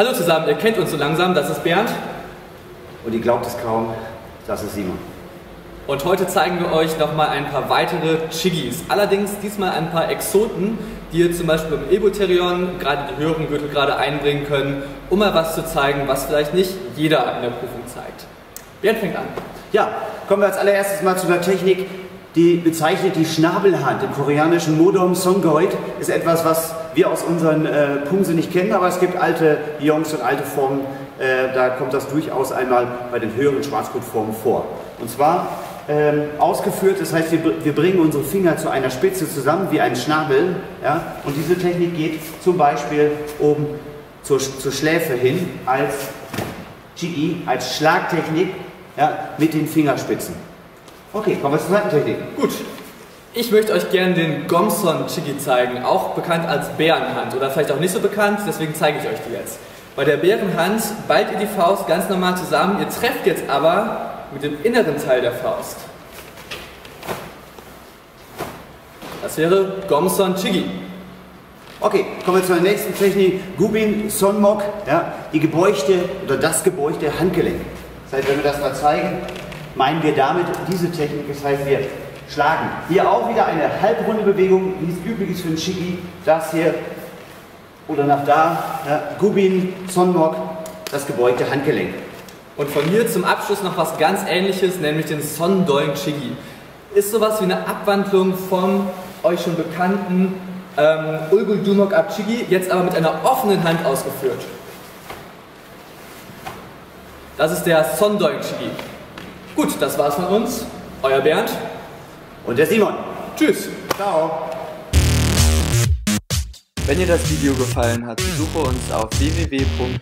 Hallo zusammen, ihr kennt uns so langsam, das ist Bernd. Und ihr glaubt es kaum, das ist Simon. Und heute zeigen wir euch nochmal ein paar weitere Chigis. Allerdings diesmal ein paar Exoten, die ihr zum Beispiel beim Eboterion, gerade die höheren Gürtel gerade einbringen können, um mal was zu zeigen, was vielleicht nicht jeder in der Prüfung zeigt. Bernd fängt an. Ja, kommen wir als allererstes mal zu einer Technik, die bezeichnet die Schnabelhand. Im koreanischen Modom Songoid ist etwas, was wir aus unseren äh, Pumse nicht kennen, aber es gibt alte Jungs und alte Formen, äh, da kommt das durchaus einmal bei den höheren Schwarzgurtformen vor. Und zwar ähm, ausgeführt, das heißt, wir, wir, bringen unsere Finger zu einer Spitze zusammen wie ein Schnabel. Ja? Und diese Technik geht zum Beispiel oben zur, zur Schläfe hin als Chigi, als Schlagtechnik ja, mit den Fingerspitzen. Okay, kommen wir zur zweiten Technik. Gut. Ich möchte euch gerne den Gomson Chigi zeigen, auch bekannt als Bärenhand oder vielleicht auch nicht so bekannt, deswegen zeige ich euch die jetzt. Bei der Bärenhand ballt ihr die Faust ganz normal zusammen, ihr trefft jetzt aber mit dem inneren Teil der Faust. Das wäre Gomson Chigi. Okay, kommen wir zur nächsten Technik, Gubin Sonmok, ja, die gebeugte oder das gebeugte Handgelenk. Das heißt, wenn wir das mal zeigen, meinen wir damit diese Technik, das heißt, wir schlagen. Hier auch wieder eine halbrunde Bewegung, wie es üblich ist für ein Shiki. Das hier oder nach da, ja, Gubin, Sonmok, das gebeugte Handgelenk. Und von mir zum Abschluss noch was ganz ähnliches, nämlich den Sondoing Chigi. Ist sowas wie eine Abwandlung vom euch schon bekannten ähm, Ulgul Dumok Abchigi, jetzt aber mit einer offenen Hand ausgeführt. Das ist der Sondoing Chigi. Gut, das war's von uns. Euer Bernd. Und der Simon. Tschüss. Ciao. Wenn dir das Video gefallen hat, besuche uns auf www.btf-ev.de.